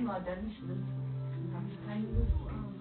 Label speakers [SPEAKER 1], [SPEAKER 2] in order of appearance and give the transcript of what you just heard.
[SPEAKER 1] einmal, dann, dann habe ich keine Lust.